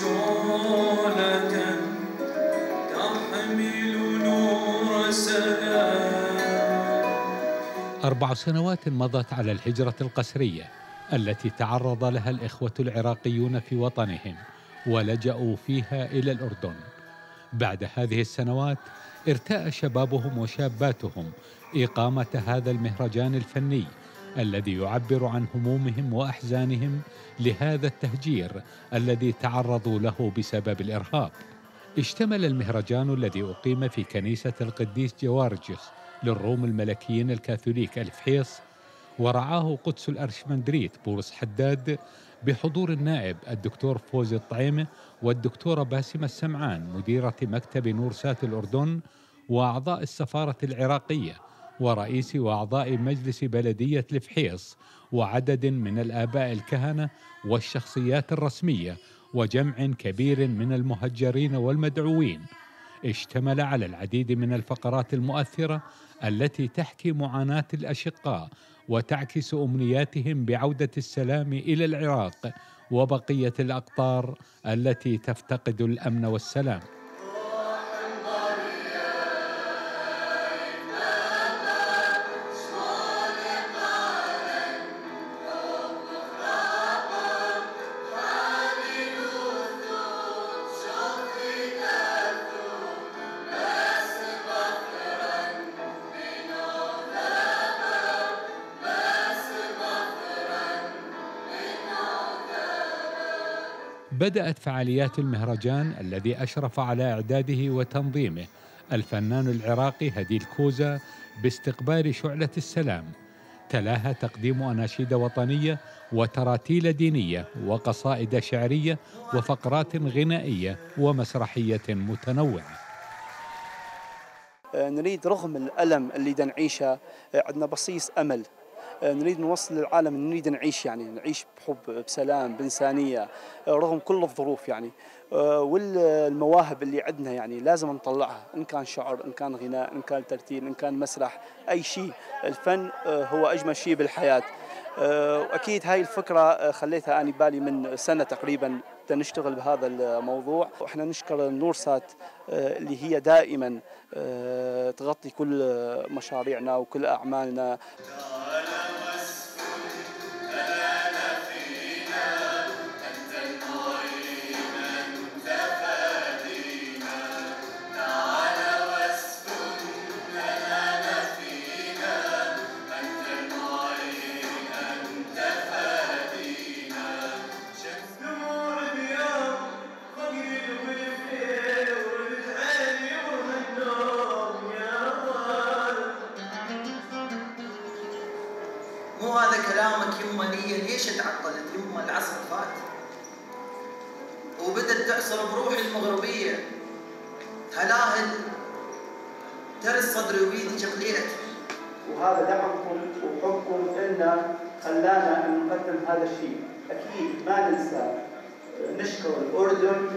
شعلة تحمل نور سلام. أربع سنوات مضت على الهجرة القسرية التي تعرض لها الإخوة العراقيون في وطنهم ولجأوا فيها إلى الأردن. بعد هذه السنوات ارتأى شبابهم وشاباتهم إقامة هذا المهرجان الفني الذي يعبر عن همومهم وأحزانهم لهذا التهجير الذي تعرضوا له بسبب الإرهاب. اشتمل المهرجان الذي أقيم في كنيسة القديس جوارجيوس للروم الملكيين الكاثوليك ألفحيص ورعاه قدس الأرشمندريت بورس حداد بحضور النائب الدكتور فوزي الطعيمة والدكتورة باسمة السمعان مديرة مكتب نورسات الأردن وأعضاء السفارة العراقية ورئيس وأعضاء مجلس بلدية الفحيص وعدد من الآباء الكهنة والشخصيات الرسمية وجمع كبير من المهجرين والمدعوين. اشتمل على العديد من الفقرات المؤثرة التي تحكي معاناة الأشقاء وتعكس أمنياتهم بعودة السلام إلى العراق وبقية الأقطار التي تفتقد الأمن والسلام. بدأت فعاليات المهرجان الذي أشرف على إعداده وتنظيمه. الفنان العراقي هدي الكوزا باستقبال شعلة السلام. تلاها تقديم أناشيد وطنية وتراتيل دينية وقصائد شعرية وفقرات غنائية ومسرحية متنوعة. نريد رغم الألم اللي نعيشه عندنا بصيص أمل. نريد نوصل للعالم نريد نعيش يعني نعيش بحب بسلام بإنسانية رغم كل الظروف يعني. والمواهب اللي عندنا يعني لازم نطلعها إن كان شعر إن كان غناء إن كان ترتيل إن كان مسرح أي شيء. الفن هو أجمل شيء بالحياة. وأكيد هاي الفكرة خليتها اني بالي من سنة تقريبا نشتغل بهذا الموضوع. وإحنا نشكر نورسات اللي هي دائما تغطي كل مشاريعنا وكل أعمالنا. ليش تعطلت؟ يمه العصر فات. وبدت تعصر بروحي المغربية. هلاهل ترس صدري وبيدي شقليت. وهذا دعمكم وحبكم لنا خلانا أن نقدم هذا الشيء. أكيد ما ننسى نشكر الأردن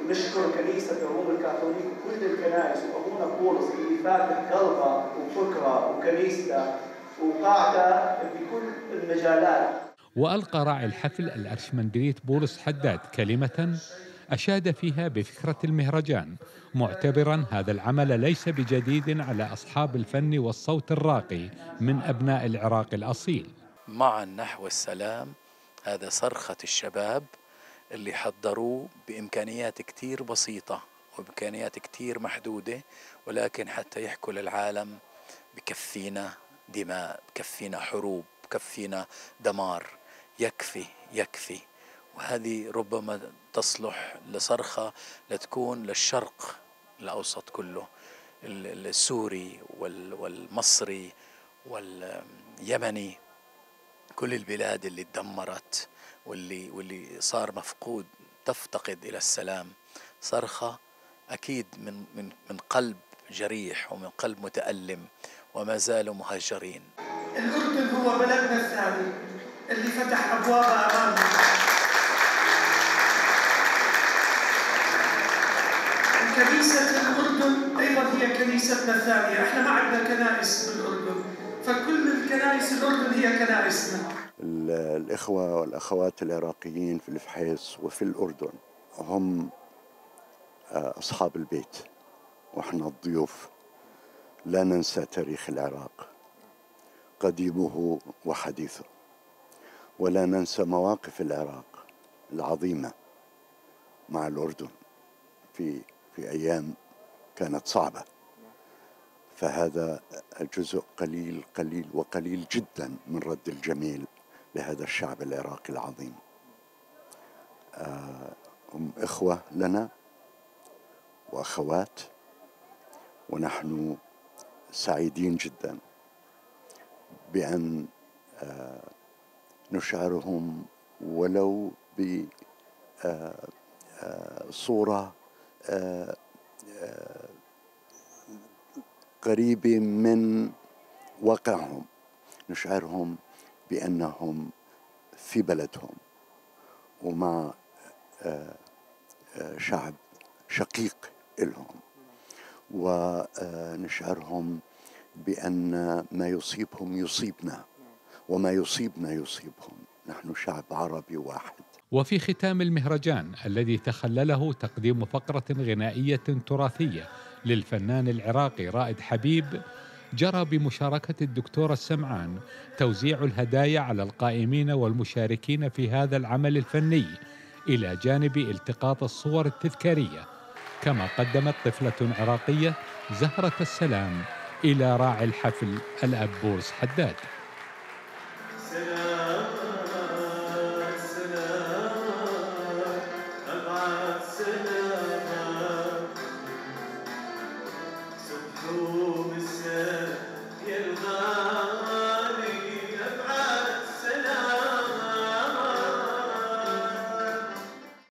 ونشكر كنيسة الروم الكاثوليك وكل الكنائس وأبونا بولس اللي فاتح قلبه وفكره وكنيسته. وقاعدة بكل المجالات. وألقى راعي الحفل الأرشمندريت بولس حداد كلمة أشاد فيها بفكرة المهرجان معتبرا هذا العمل ليس بجديد على أصحاب الفن والصوت الراقي من أبناء العراق الأصيل. معا نحو السلام هذا صرخة الشباب اللي حضروه بإمكانيات كتير بسيطة وإمكانيات كتير محدودة ولكن حتى يحكوا للعالم بكفينا دماء بكفينا حروب بكفينا دمار. يكفي يكفي. وهذه ربما تصلح لصرخة لتكون للشرق الأوسط كله السوري والمصري واليمني. كل البلاد اللي تدمرت واللي واللي صار مفقود تفتقد إلى السلام. صرخة أكيد من من من قلب جريح ومن قلب متألم وما زالوا مهجرين. الاردن هو بلدنا الثاني اللي فتح ابوابه أمامنا. كنيسة الأردن أيضا هي كنيستنا الثانية، إحنا ما عندنا كنائس بالأردن، فكل الكنائس الأردن هي كنائسنا. ال- الإخوة والأخوات العراقيين في الفحيص وفي الأردن هم آه، أصحاب البيت وإحنا الضيوف لا ننسى تاريخ العراق قديمه وحديثه. ولا ننسى مواقف العراق العظيمة مع الأردن في في أيام كانت صعبة. فهذا جزء قليل قليل وقليل جدا من رد الجميل لهذا الشعب العراقي العظيم. آه، هم إخوة لنا وأخوات ونحن سعيدين جدا بأن آه، نشعرهم ولو بصورة قريبة من واقعهم. نشعرهم بأنهم في بلدهم ومع آه، آه، شعب شقيق لهم ونشعرهم بأن ما يصيبهم يصيبنا وما يصيبنا يصيبهم. نحن شعب عربي واحد. وفي ختام المهرجان الذي تخلله تقديم فقرة غنائية تراثية للفنان العراقي رائد حبيب جرى بمشاركة الدكتور السمعان توزيع الهدايا على القائمين والمشاركين في هذا العمل الفني إلى جانب التقاط الصور التذكارية كما قدمت طفلة عراقية زهرة السلام إلى راعي الحفل الأب بورس حداد.